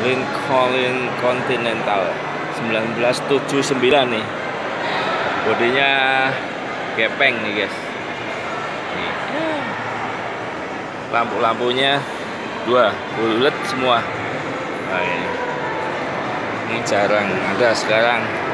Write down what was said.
Lincoln Continental. 1979 nih. Bodinya gepeng nih guys. Lampu-lampunya dua bulat semua. Nah, ini. ini jarang ada sekarang.